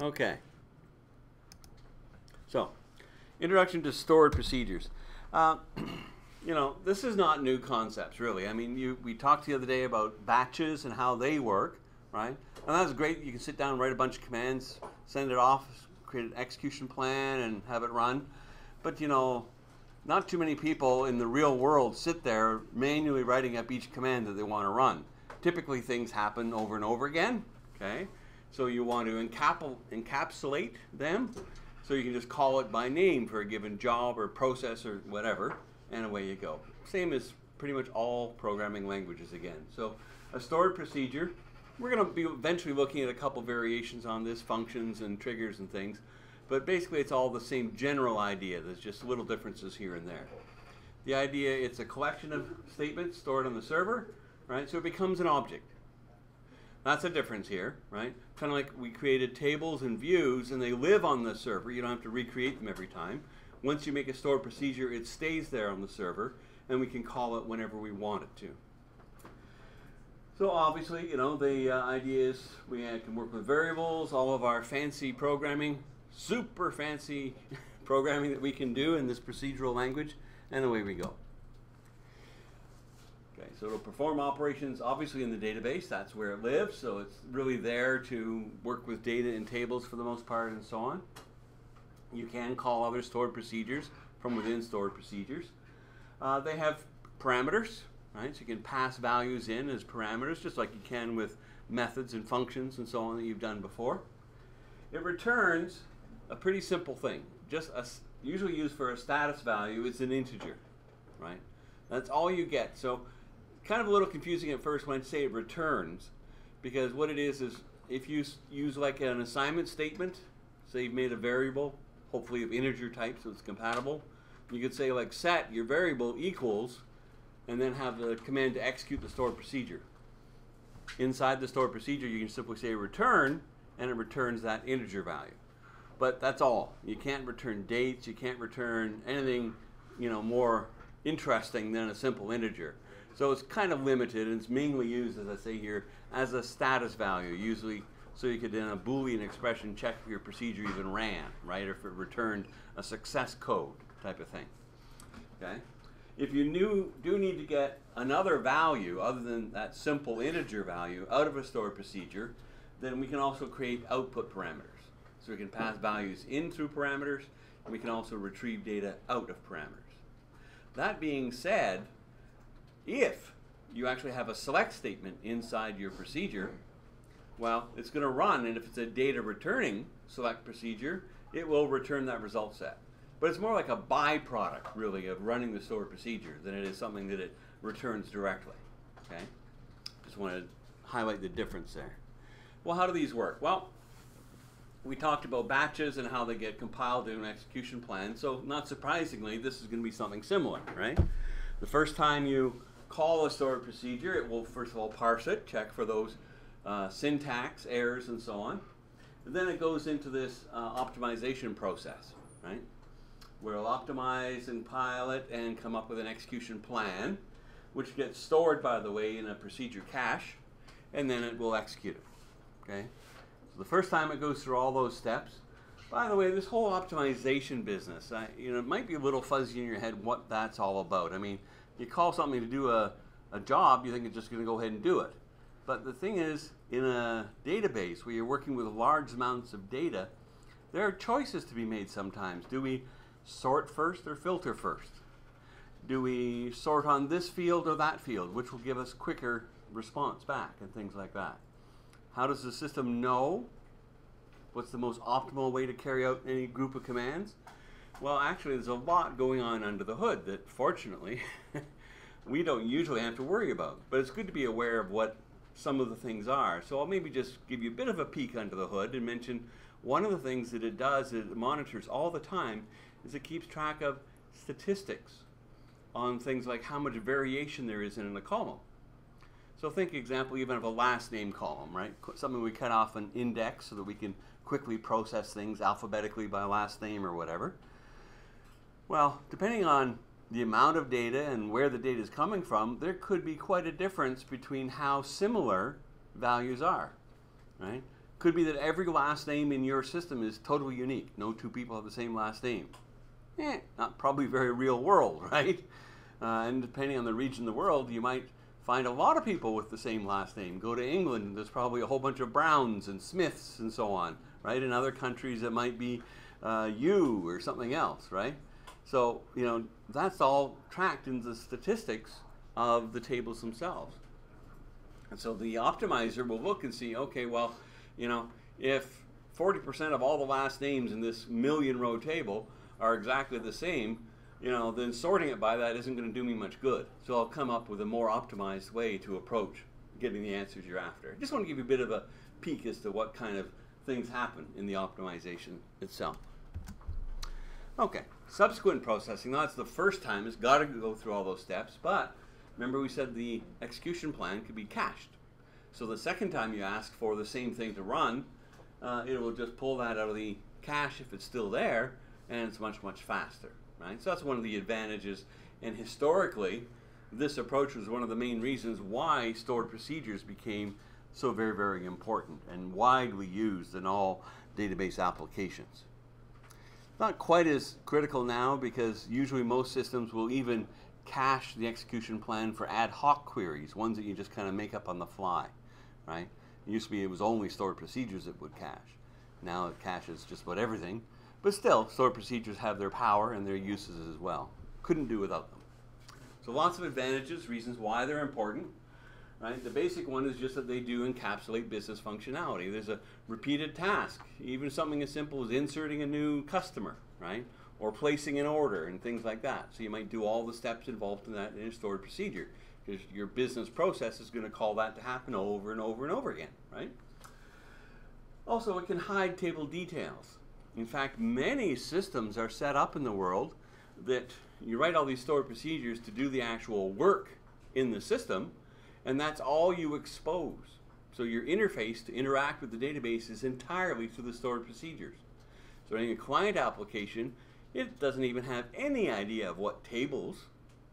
Okay. So, introduction to stored procedures. Uh, you know, this is not new concepts, really. I mean, you, we talked the other day about batches and how they work, right? And that's great. You can sit down, write a bunch of commands, send it off, create an execution plan, and have it run. But, you know, not too many people in the real world sit there manually writing up each command that they want to run. Typically, things happen over and over again, okay? So you want to encapsulate them so you can just call it by name for a given job or process or whatever, and away you go. Same as pretty much all programming languages again. So a stored procedure, we're going to be eventually looking at a couple variations on this, functions and triggers and things, but basically it's all the same general idea. There's just little differences here and there. The idea, it's a collection of statements stored on the server, right? So it becomes an object. That's a difference here, right? Kind of like we created tables and views and they live on the server. You don't have to recreate them every time. Once you make a stored procedure, it stays there on the server and we can call it whenever we want it to. So obviously, you know, the uh, idea is we can work with variables, all of our fancy programming, super fancy programming that we can do in this procedural language, and away we go. Okay, so it'll perform operations obviously in the database, that's where it lives, so it's really there to work with data in tables for the most part and so on. You can call other stored procedures from within stored procedures. Uh, they have parameters, right? So you can pass values in as parameters just like you can with methods and functions and so on that you've done before. It returns a pretty simple thing, just a, usually used for a status value, it's an integer, right? That's all you get. So kind of a little confusing at first when I say it returns, because what it is is if you use like an assignment statement, say you've made a variable, hopefully of integer type so it's compatible, you could say like set your variable equals, and then have the command to execute the stored procedure. Inside the stored procedure, you can simply say return, and it returns that integer value. But that's all. You can't return dates. You can't return anything, you know, more interesting than a simple integer. So it's kind of limited, and it's mainly used, as I say here, as a status value, usually so you could in a Boolean expression check if your procedure even ran, right, or if it returned a success code type of thing. Okay? If you knew, do need to get another value other than that simple integer value out of a stored procedure, then we can also create output parameters. So we can pass values in through parameters, and we can also retrieve data out of parameters. That being said, if you actually have a select statement inside your procedure, well, it's going to run, and if it's a data returning select procedure, it will return that result set. But it's more like a byproduct, really, of running the stored procedure than it is something that it returns directly. Okay? Just want to highlight the difference there. Well, how do these work? Well, we talked about batches and how they get compiled in an execution plan. So, not surprisingly, this is going to be something similar, right? The first time you call a stored procedure, it will first of all parse it, check for those uh, syntax errors and so on. And then it goes into this uh, optimization process, right? Where it'll optimize and pile it and come up with an execution plan, which gets stored, by the way, in a procedure cache, and then it will execute it, okay? So the first time it goes through all those steps, by the way, this whole optimization business, I, you know, it might be a little fuzzy in your head what that's all about. I mean, you call something to do a, a job, you think it's just going to go ahead and do it. But the thing is, in a database where you're working with large amounts of data, there are choices to be made sometimes. Do we sort first or filter first? Do we sort on this field or that field, which will give us quicker response back and things like that? How does the system know what's the most optimal way to carry out any group of commands? Well, actually, there's a lot going on under the hood that, fortunately, we don't usually have to worry about. But it's good to be aware of what some of the things are. So I'll maybe just give you a bit of a peek under the hood and mention one of the things that it does it monitors all the time is it keeps track of statistics on things like how much variation there is in a column. So think example even of a last name column, right? Something we cut off an index so that we can quickly process things alphabetically by last name or whatever. Well, depending on the amount of data and where the data is coming from, there could be quite a difference between how similar values are, right? Could be that every last name in your system is totally unique. No two people have the same last name. Eh, not probably very real world, right? Uh, and depending on the region of the world, you might find a lot of people with the same last name. Go to England, there's probably a whole bunch of Browns and Smiths and so on, right? In other countries, it might be uh, you or something else, right? So, you know, that's all tracked in the statistics of the tables themselves. And so the optimizer will look and see, okay, well, you know, if 40% of all the last names in this million row table are exactly the same, you know, then sorting it by that isn't going to do me much good. So I'll come up with a more optimized way to approach getting the answers you're after. Just want to give you a bit of a peek as to what kind of things happen in the optimization itself. Okay, subsequent processing, that's the first time, it's got to go through all those steps, but remember we said the execution plan could be cached. So the second time you ask for the same thing to run, uh, it will just pull that out of the cache if it's still there, and it's much, much faster, right? So that's one of the advantages, and historically, this approach was one of the main reasons why stored procedures became so very, very important and widely used in all database applications. Not quite as critical now because usually most systems will even cache the execution plan for ad hoc queries, ones that you just kind of make up on the fly, right? It used to be it was only stored procedures that would cache. Now it caches just about everything, but still, stored procedures have their power and their uses as well. Couldn't do without them. So lots of advantages, reasons why they're important. Right? The basic one is just that they do encapsulate business functionality. There's a repeated task, even something as simple as inserting a new customer, right? Or placing an order and things like that. So you might do all the steps involved in that in a stored procedure because your business process is going to call that to happen over and over and over again, right? Also, it can hide table details. In fact, many systems are set up in the world that you write all these stored procedures to do the actual work in the system, and that's all you expose. So your interface to interact with the database is entirely through the stored procedures. So in a client application, it doesn't even have any idea of what tables,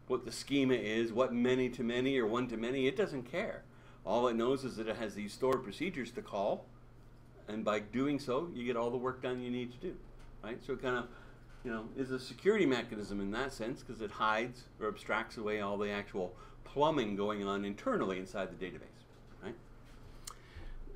what the schema is, what many to many or one to many. It doesn't care. All it knows is that it has these stored procedures to call, and by doing so, you get all the work done you need to do. Right? So it kind of, you know, is a security mechanism in that sense because it hides or abstracts away all the actual plumbing going on internally inside the database. Right?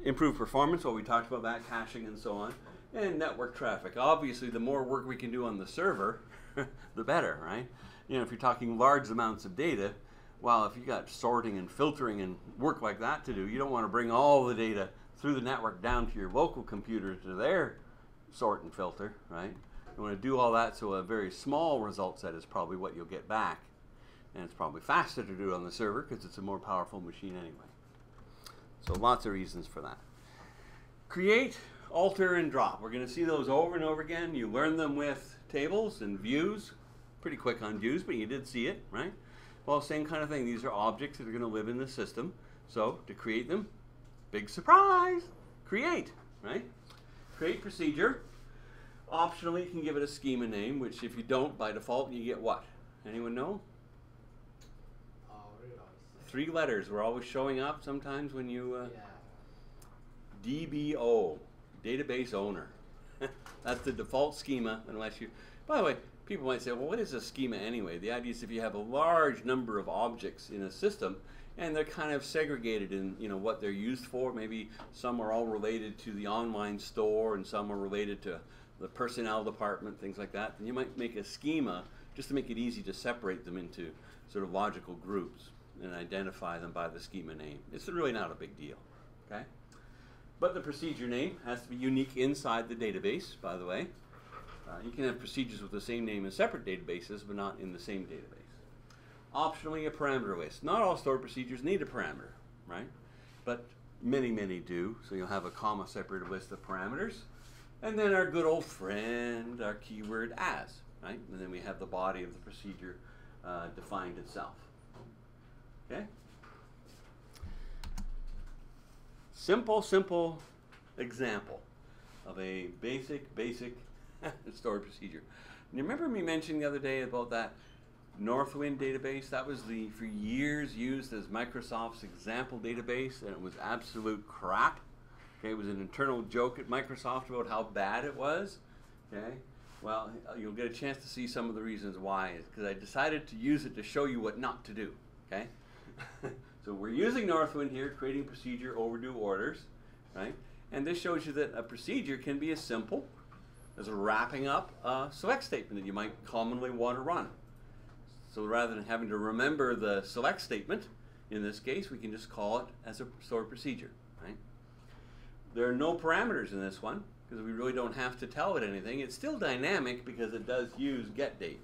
Improved performance, well, we talked about that, caching and so on. And network traffic. Obviously, the more work we can do on the server, the better, right? You know, if you're talking large amounts of data, well, if you got sorting and filtering and work like that to do, you don't want to bring all the data through the network down to your local computer to their sort and filter, right? You want to do all that so a very small result set is probably what you'll get back. And it's probably faster to do it on the server because it's a more powerful machine anyway. So lots of reasons for that. Create, alter, and drop. We're going to see those over and over again. You learn them with tables and views. Pretty quick on views, but you did see it, right? Well, same kind of thing. These are objects that are going to live in the system. So to create them, big surprise, create, right? Create procedure. Optionally, you can give it a schema name, which if you don't, by default, you get what? Anyone know? Three letters were always showing up sometimes when you. Uh, Yeah. DBO, database owner. That's the default schema, unless you. By the way, people might say, well, what is a schema anyway? The idea is if you have a large number of objects in a system, and they're kind of segregated in you know what they're used for. Maybe some are all related to the online store, and some are related to the personnel department, things like that. Then you might make a schema just to make it easy to separate them into sort of logical groups and identify them by the schema name. It's really not a big deal. Okay. But the procedure name has to be unique inside the database, by the way. Uh, you can have procedures with the same name in separate databases, but not in the same database. Optionally, a parameter list. Not all stored procedures need a parameter, right? But many, many do. So you'll have a comma separated list of parameters. And then our good old friend, our keyword as, right? And then we have the body of the procedure uh, defined itself. Okay? Simple, simple example of a basic, basic stored procedure. And you remember me mentioning the other day about that Northwind database? That was the for years used as Microsoft's example database, and it was absolute crap. Okay, it was an internal joke at Microsoft about how bad it was. Okay, well, you'll get a chance to see some of the reasons why. Because I decided to use it to show you what not to do. Okay, so we're using Northwind here, creating procedure overdue orders, right? And this shows you that a procedure can be as simple as wrapping up a select statement that you might commonly want to run. So rather than having to remember the select statement, in this case, we can just call it as a stored procedure. Right? There are no parameters in this one because we really don't have to tell it anything. It's still dynamic because it does use get date.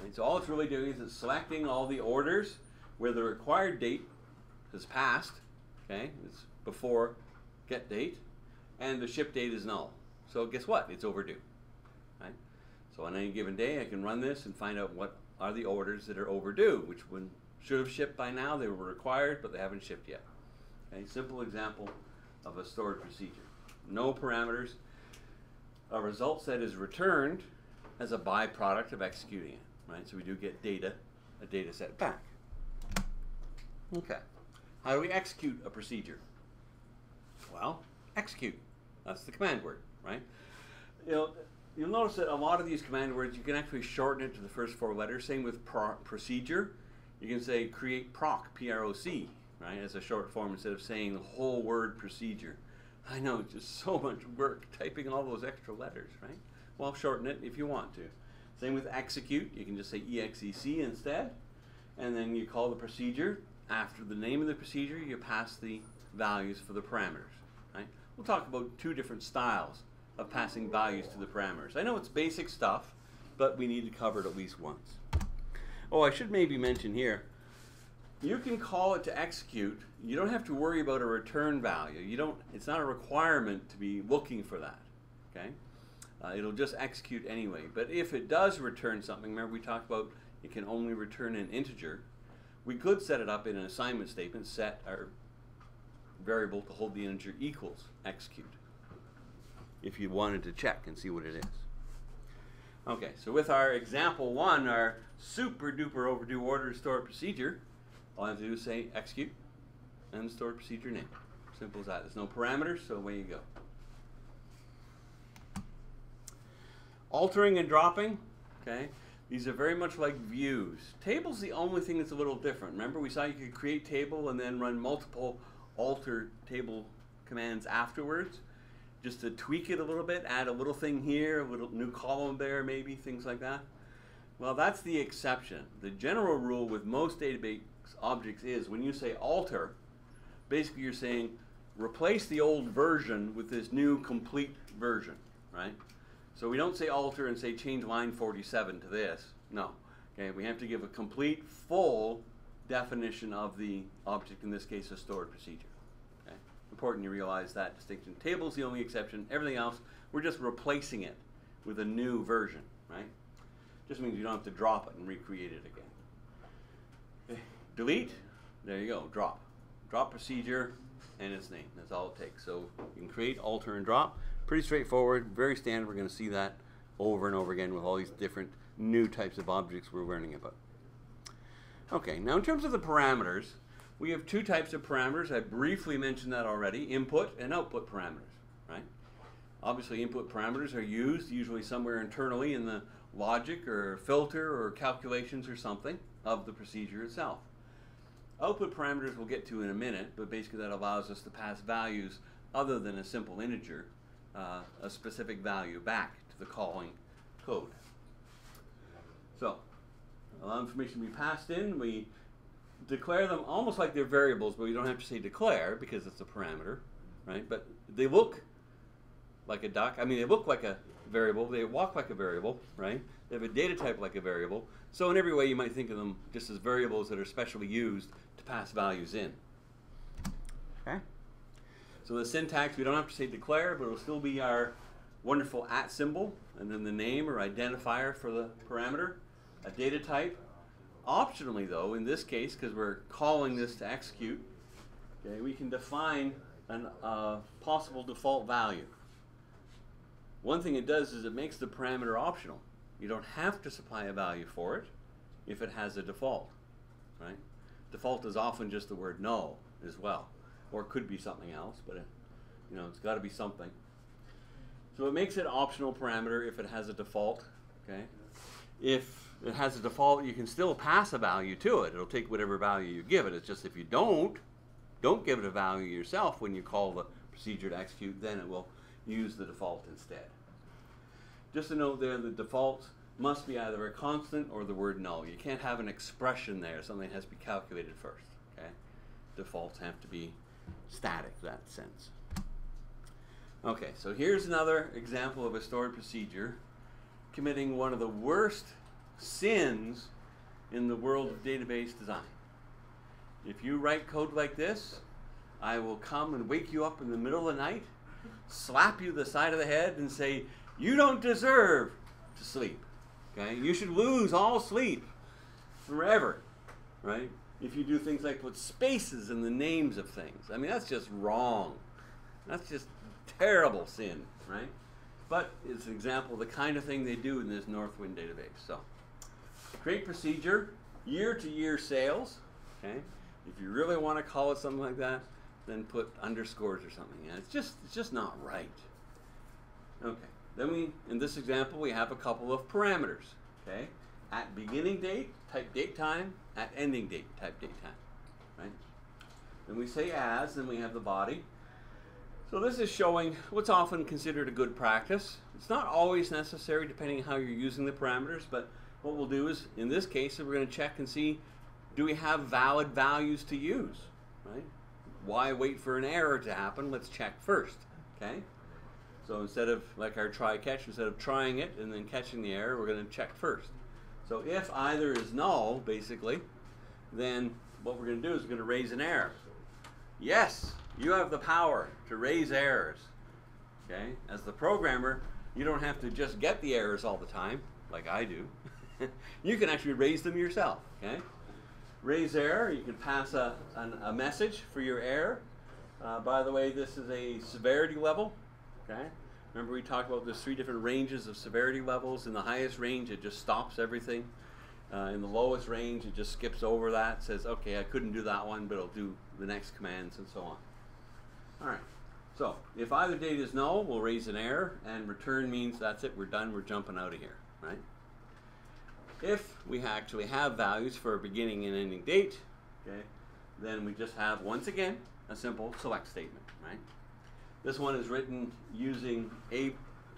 Right? So all it's really doing is it's selecting all the orders where the required date has passed. Okay, it's before get date, and the ship date is null. So guess what? It's overdue. Right? So on any given day, I can run this and find out what are the orders that are overdue, which one should have shipped by now. They were required, but they haven't shipped yet. Okay, simple example of a stored procedure. No parameters. A result set is returned as a byproduct of executing it. Right? So we do get data, a data set back. Okay. How do we execute a procedure? Well, execute. That's the command word, right? You know, you'll notice that a lot of these command words, you can actually shorten it to the first four letters. Same with pro procedure. You can say create proc, P-R-O-C, right, as a short form instead of saying the whole word procedure. I know, it's just so much work typing all those extra letters, right? Well, shorten it if you want to. Same with execute. You can just say EXEC instead. And then you call the procedure. After the name of the procedure, you pass the values for the parameters, right? We'll talk about two different styles of passing values to the parameters. I know it's basic stuff, but we need to cover it at least once. Oh, I should maybe mention here, you can call it to execute. You don't have to worry about a return value. You don't, it's not a requirement to be looking for that, okay? Uh, it'll just execute anyway. But if it does return something, remember we talked about it can only return an integer. We could set it up in an assignment statement, set our variable to hold the integer equals execute if you wanted to check and see what it is. Okay, so with our example one, our super duper overdue order store procedure, all I have to do is say execute and store procedure name. Simple as that. There's no parameters, so away you go. Altering and dropping, okay, these are very much like views. Table's the only thing that's a little different. Remember we saw you could create table and then run multiple alter table commands afterwards just to tweak it a little bit, add a little thing here, a little new column there, maybe, things like that. Well, that's the exception. The general rule with most database objects is when you say alter, basically you're saying replace the old version with this new complete version, right? So we don't say alter and say change line 47 to this. No. Okay, we have to give a complete, full definition of the object, in this case, a stored procedure Okay? important you realize that distinction. Table is the only exception. Everything else, we're just replacing it with a new version, right? Just means you don't have to drop it and recreate it again. Okay. Delete, there you go, drop. Drop procedure and its name. That's all it takes. So you can create, alter, and drop. Pretty straightforward, very standard. We're going to see that over and over again with all these different new types of objects we're learning about. Okay, now in terms of the parameters, we have two types of parameters. I briefly mentioned that already, input and output parameters, right? Obviously, input parameters are used usually somewhere internally in the logic or filter or calculations or something of the procedure itself. Output parameters we'll get to in a minute, but basically that allows us to pass values other than a simple integer, uh, a specific value back to the calling code. So, allow information to be passed in. We declare them almost like they're variables, but we don't have to say declare because it's a parameter, right? But they look like a doc. I mean, they look like a variable. They walk like a variable, right? They have a data type like a variable. So in every way, you might think of them just as variables that are specially used to pass values in. Okay. So the syntax, we don't have to say declare, but it'll still be our wonderful at symbol, and then the name or identifier for the parameter, a data type, Optionally, though, in this case, because we're calling this to execute, okay, we can define a uh, possible default value. One thing it does is it makes the parameter optional. You don't have to supply a value for it if it has a default, right? Default is often just the word null as well, or it could be something else, but it, You know, it's got to be something. So it makes it optional parameter if it has a default. Okay. If it has a default, you can still pass a value to it. It'll take whatever value you give it. It's just if you don't, don't give it a value yourself when you call the procedure to execute, then it will use the default instead. Just a note there, the default must be either a constant or the word null. You can't have an expression there. Something has to be calculated first. Okay, defaults have to be static. That sense. Okay, so here's another example of a stored procedure committing one of the worst sins in the world of database design. If you write code like this, I will come and wake you up in the middle of the night, slap you the side of the head, and say, You don't deserve to sleep. Okay? You should lose all sleep forever. Right? If you do things like put spaces in the names of things. I mean, that's just wrong. That's just terrible sin, right? But it's an example of the kind of thing they do in this Northwind database. So, create procedure, year to year sales. Okay, if you really want to call it something like that, then put underscores or something. Yeah, it's just it's just not right. Okay. Then we, in this example, we have a couple of parameters. Okay, at beginning date, type date time. At ending date, type date time. Right. Then we say as, then we have the body. So this is showing what's often considered a good practice. It's not always necessary depending on how you're using the parameters, but what we'll do is, in this case, we're going to check and see, do we have valid values to use, right? Why wait for an error to happen? Let's check first, okay? So instead of, like our try catch, instead of trying it and then catching the error, we're going to check first. So if either is null, basically, then what we're going to do is we're going to raise an error. Yes, you have the power to raise errors. Okay? As the programmer, you don't have to just get the errors all the time, like I do. you can actually raise them yourself. Okay? Raise error, you can pass a, an, a message for your error. Uh, by the way, this is a severity level. Okay? Remember we talked about there's three different ranges of severity levels. In the highest range, it just stops everything. Uh, in the lowest range, it just skips over that, says, okay, I couldn't do that one, but it'll do the next commands and so on. All right. So if either date is null, we'll raise an error, and return means that's it. We're done. We're jumping out of here, right? If we actually have values for a beginning and ending date, okay, then we just have once again a simple select statement, right? This one is written using a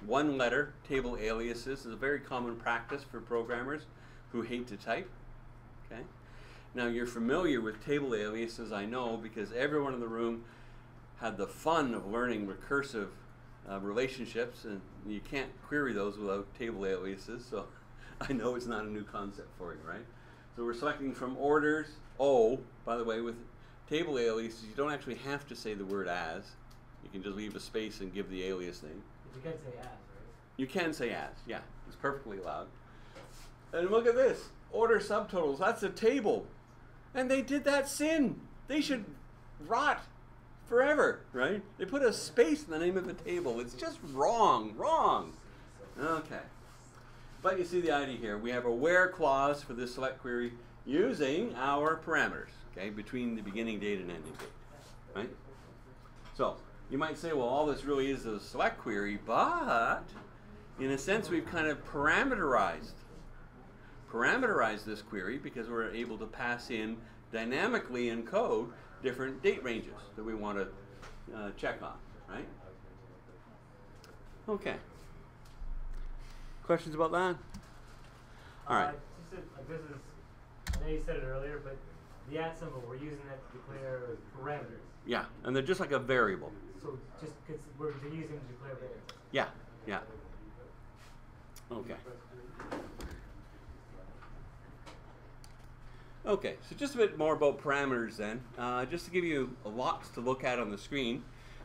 one-letter table aliases. is a very common practice for programmers who hate to type. Okay. Now you're familiar with table aliases, I know, because everyone in the room had the fun of learning recursive uh, relationships, and you can't query those without table aliases, so I know it's not a new concept for you, right? So we're selecting from orders, O, by the way, with table aliases, you don't actually have to say the word as. You can just leave a space and give the alias name. You can say as, right? You can say as, yeah, it's perfectly allowed. And look at this, order subtotals, that's a table. And they did that sin. They should rot forever, right? They put a space in the name of the table. It's just wrong, wrong. Okay. But you see the idea here. We have a where clause for this select query using our parameters, okay, between the beginning date and ending date, right? So you might say, well, all this really is a select query, but in a sense, we've kind of parameterized parameterized this query because we're able to pass in dynamically in code different date ranges that we want to uh, check on, right? Okay. Questions about that? All right. Uh, just a, like this is, I know you said it earlier, but the at symbol, we're using that to declare parameters. Yeah, and they're just like a variable. So just because we're using to declare variables. Yeah, yeah. Okay. Okay, so just a bit more about parameters then. Uh, just to give you lots to look at on the screen.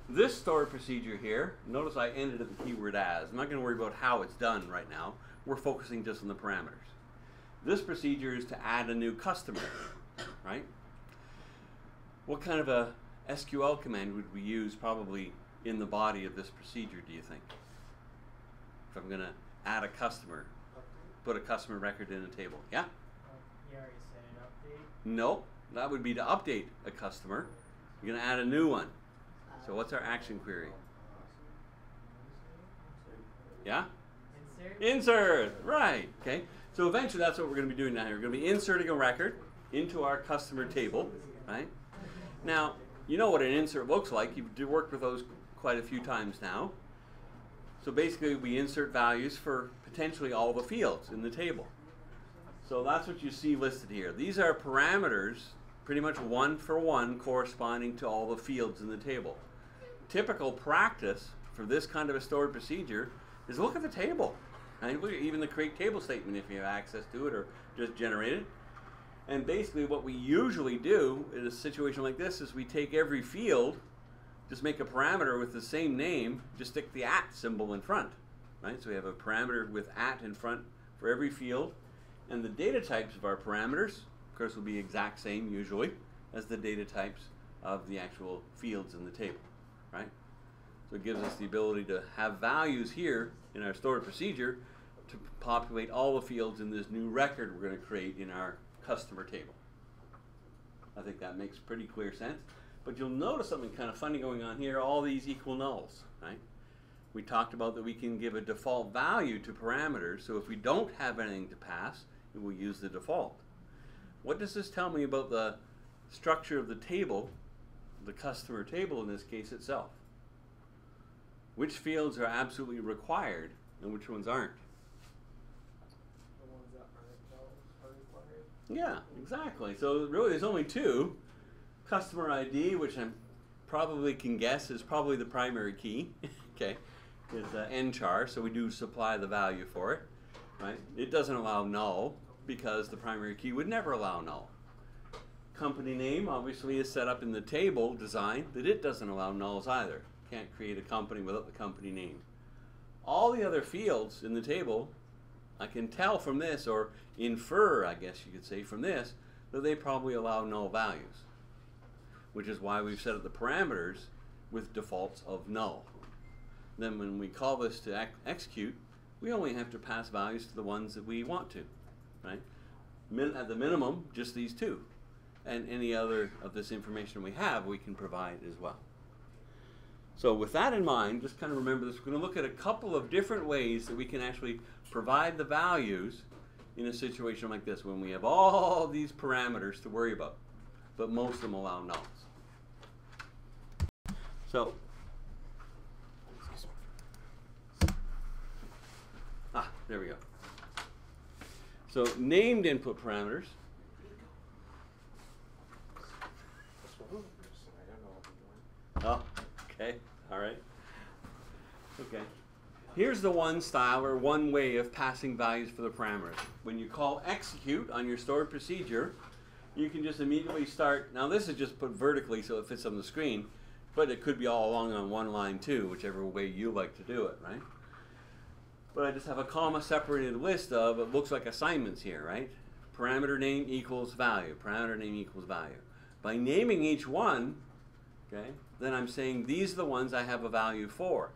This stored procedure here, notice I ended at the keyword as. I'm not going to worry about how it's done right now. We're focusing just on the parameters. This procedure is to add a new customer, right? What kind of a SQL command would we use probably in the body of this procedure, do you think? If I'm going to add a customer, put a customer record in a table. Yeah? You already said it update. No, that would be to update a customer. You're going to add a new one. Uh, So what's our action query? Yeah? Insert. Insert, right, okay. So eventually that's what we're going to be doing now. We're going to be inserting a record into our customer table, right? Now, you know what an insert looks like. You've worked with those quite a few times now. So basically we insert values for potentially all the fields in the table. So that's what you see listed here. These are parameters, pretty much one for one, corresponding to all the fields in the table. Typical practice for this kind of a stored procedure is look at the table. And look even the create table statement if you have access to it or just generate it. And basically what we usually do in a situation like this is we take every field, just make a parameter with the same name, just stick the at symbol in front. Right? So we have a parameter with at in front for every field. And the data types of our parameters, of course, will be exact same usually as the data types of the actual fields in the table. Right? So it gives us the ability to have values here in our stored procedure to populate all the fields in this new record we're going to create in our customer table. I think that makes pretty clear sense. But you'll notice something kind of funny going on here. All these equal nulls, right? We talked about that we can give a default value to parameters. So if we don't have anything to pass, it will use the default. What does this tell me about the structure of the table, the customer table in this case itself? Which fields are absolutely required and which ones aren't? The ones that aren't are required. Yeah, exactly. So really, there's only two. Customer ID, which I probably can guess is probably the primary key. okay, is uh, nchar. So we do supply the value for it, right? It doesn't allow null because the primary key would never allow null. Company name obviously is set up in the table design that it doesn't allow nulls either. Can't create a company without the company name. All the other fields in the table I can tell from this, or infer, I guess you could say, from this, that they probably allow null values. Which is why we've set up the parameters with defaults of null. Then when we call this to ex- execute, we only have to pass values to the ones that we want to, right? Min- at the minimum, just these two. And any other of this information we have, we can provide as well. So with that in mind, just kind of remember this. We're going to look at a couple of different ways that we can actually provide the values in a situation like this when we have all these parameters to worry about, but most of them allow nulls. So, ah, there we go. So named input parameters. Just one person, I don't know what we're doing. Oh, okay, all right. Okay. Here's the one style or one way of passing values for the parameters. When you call execute on your stored procedure, you can just immediately start. Now this is just put vertically so it fits on the screen, but it could be all along on one line too, whichever way you like to do it, right? But I just have a comma separated list of, it looks like assignments here, right? Parameter name equals value, parameter name equals value. By naming each one, okay, then I'm saying these are the ones I have a value for.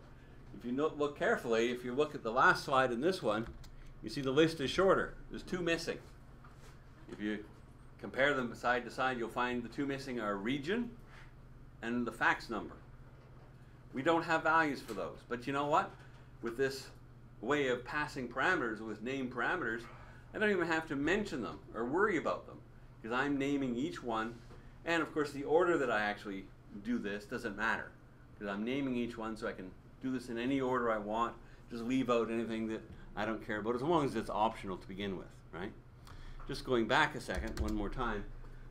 If you look carefully, if you look at the last slide in this one, you see the list is shorter. There's two missing. If you compare them side to side, you'll find the two missing are region and the fax number. We don't have values for those. But you know what? With this way of passing parameters with name parameters, I don't even have to mention them or worry about them because I'm naming each one. And of course, the order that I actually do this doesn't matter because I'm naming each one so I can do this in any order I want. Just leave out anything that I don't care about as long as it's optional to begin with, right? Just going back a second, one more time.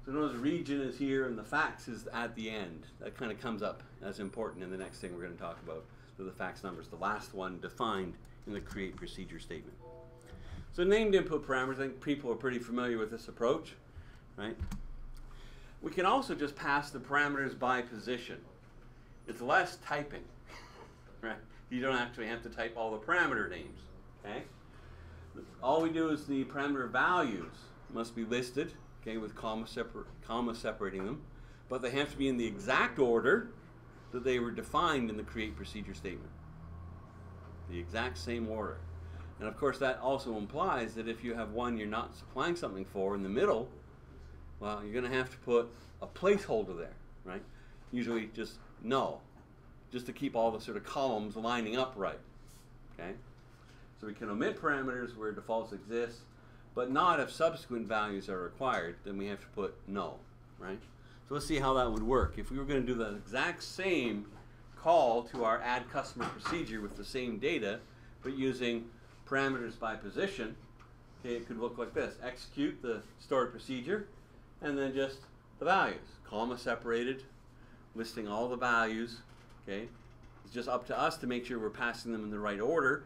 So notice region is here and the fax is at the end. That kind of comes up as important in the next thing we're going to talk about. So the fax number is the last one defined in the create procedure statement. So named input parameters, I think people are pretty familiar with this approach, right? We can also just pass the parameters by position. It's less typing, right? You don't actually have to type all the parameter names, okay? All we do is the parameter values must be listed, okay, with comma, separ- comma separating them, but they have to be in the exact order that they were defined in the create procedure statement. The exact same order. And of course, that also implies that if you have one you're not supplying something for in the middle, well, you're going to have to put a placeholder there, right? Usually just null, just to keep all the sort of columns lining up right. Okay? So we can omit parameters where defaults exist, but not if subsequent values are required, then we have to put no, right? So let's see how that would work. If we were going to do the exact same call to our add customer procedure with the same data, but using parameters by position, okay, it could look like this. Execute the stored procedure, and then just the values, comma separated, listing all the values, okay? It's just up to us to make sure we're passing them in the right order.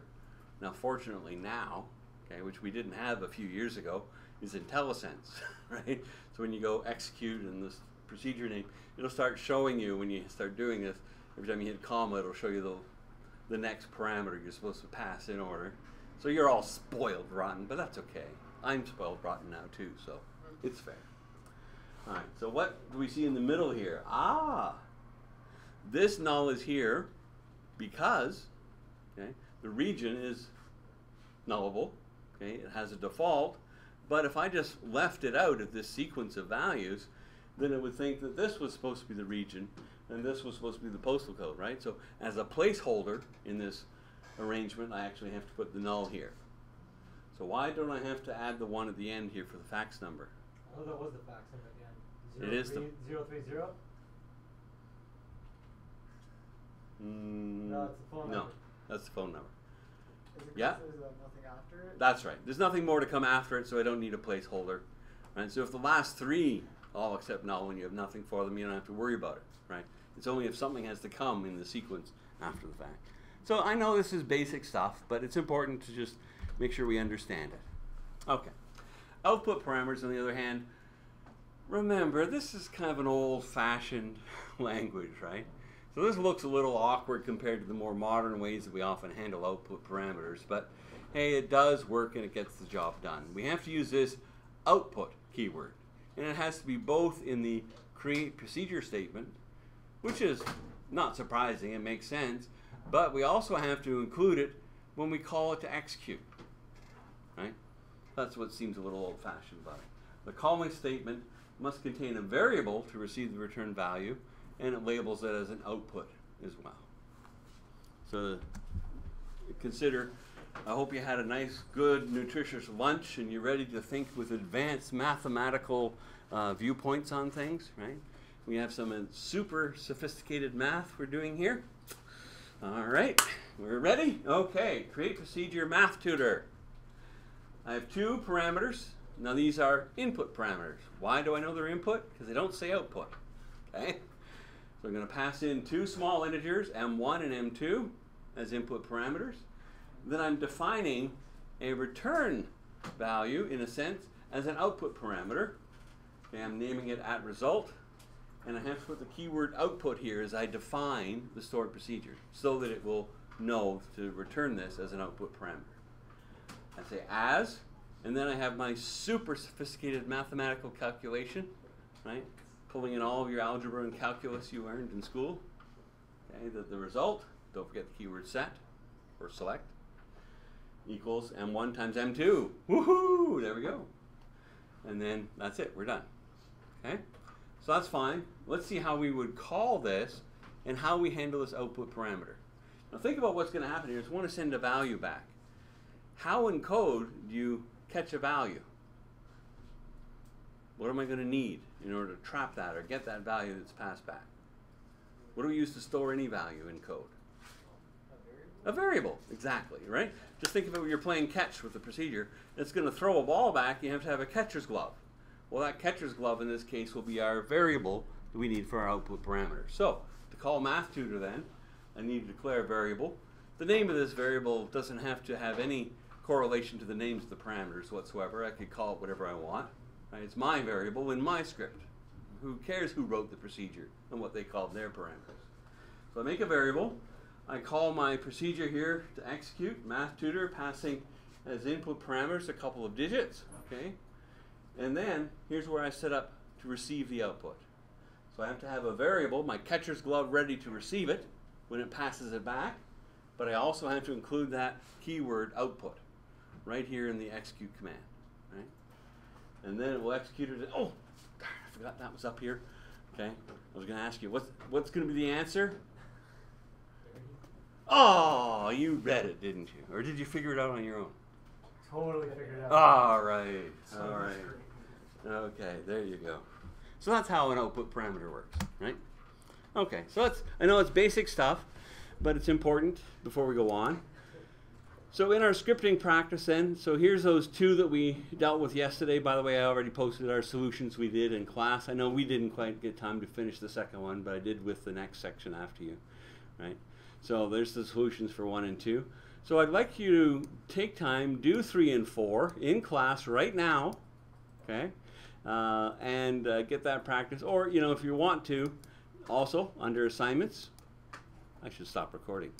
Now, fortunately now, okay, which we didn't have a few years ago, is IntelliSense, right? So when you go execute in this procedure name, it'll start showing you when you start doing this, every time you hit comma, it'll show you the, the next parameter you're supposed to pass in order. So you're all spoiled rotten, but that's okay. I'm spoiled rotten now too, so it's fair. All right, so what do we see in the middle here? Ah, this null is here because okay, the region is nullable. Okay, it has a default, but if I just left it out of this sequence of values, then it would think that this was supposed to be the region and this was supposed to be the postal code, right? So as a placeholder in this arrangement, I actually have to put the null here. So why don't I have to add the one at the end here for the fax number? Oh, that was the fax number. It is the- Zero three zero? Mm, No, it's the phone no, number. that's the phone number. Is it 'cause Yeah. There's nothing after it. That's right. There's nothing more to come after it, so I don't need a placeholder. Right? So if the last three all accept null when you have nothing for them, you don't have to worry about it. Right? It's only if something has to come in the sequence after the fact. So I know this is basic stuff, but it's important to just make sure we understand it. Okay. Output parameters, on the other hand, remember this is kind of an old-fashioned language, right? So this looks a little awkward compared to the more modern ways that we often handle output parameters, but hey, it does work and it gets the job done. We have to use this output keyword, and it has to be both in the create procedure statement, which is not surprising, it makes sense, but we also have to include it when we call it to execute, right? That's what seems a little old-fashioned about it. The calling statement must contain a variable to receive the return value, and it labels it as an output as well. So consider, I hope you had a nice, good, nutritious lunch and you're ready to think with advanced mathematical uh, viewpoints on things, right? We have some uh, super sophisticated math we're doing here. All right, we're ready? Okay, create procedure math tutor. I have two parameters. Now these are input parameters. Why do I know they're input? Because they don't say output. Okay? So I'm going to pass in two small integers, m1 and m2, as input parameters. Then I'm defining a return value, in a sense, as an output parameter. Okay, I'm naming it at result. And I have to put the keyword output here as I define the stored procedure so that it will know to return this as an output parameter. I say as, and then I have my super sophisticated mathematical calculation, right? Pulling in all of your algebra and calculus you learned in school. Okay, the, the result, don't forget the keyword set or select, equals m1 times m2. Woohoo! There we go. And then that's it, we're done. Okay? So that's fine. Let's see how we would call this and how we handle this output parameter. Now think about what's going to happen here we want to send a value back. How in code do you catch a value? What am I going to need in order to trap that or get that value that's passed back? What do we use to store any value in code? A variable. A variable, exactly, right? Just think of it when you're playing catch with the procedure. It's going to throw a ball back, you have to have a catcher's glove. Well, that catcher's glove in this case will be our variable that we need for our output parameter. So, to call math tutor then, I need to declare a variable. The name of this variable doesn't have to have any correlation to the names of the parameters whatsoever. I could call it whatever I want. Right? It's my variable in my script. Who cares who wrote the procedure and what they called their parameters? So I make a variable. I call my procedure here to execute, math tutor, passing as input parameters a couple of digits, okay? And then here's where I set up to receive the output. So I have to have a variable, my catcher's glove ready to receive it when it passes it back, but I also have to include that keyword output right here in the execute command, right? And then it will execute it. Oh, darn, I forgot that was up here. Okay, I was going to ask you what's what's going to be the answer. Oh, you read it, didn't you? Or did you figure it out on your own? Totally figured it out. All right. All right. Okay, there you go. So that's how an output parameter works, right? Okay, so it's I know it's basic stuff, but it's important before we go on. So in our scripting practice then, so here's those two that we dealt with yesterday. By the way, I already posted our solutions we did in class. I know we didn't quite get time to finish the second one, but I did with the next section after you, right? So there's the solutions for one and two. So I'd like you to take time, do three and four in class right now, okay? Uh, and uh, get that practice. Or, you know, if you want to, also under assignments, I should stop recording.